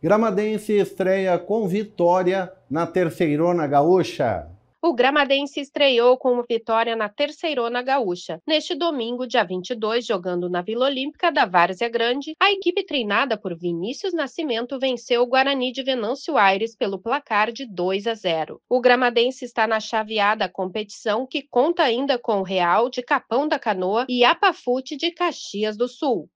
Gramadense estreia com vitória na Terceirona Gaúcha. O Gramadense estreou com vitória na Terceirona Gaúcha. Neste domingo, dia 22, jogando na Vila Olímpica da Várzea Grande, a equipe treinada por Vinícius Nascimento venceu o Guarani de Venâncio Aires pelo placar de 2 a 0. O Gramadense está na chaveada competição que conta ainda com o Real de Capão da Canoa e Apafute de Caxias do Sul.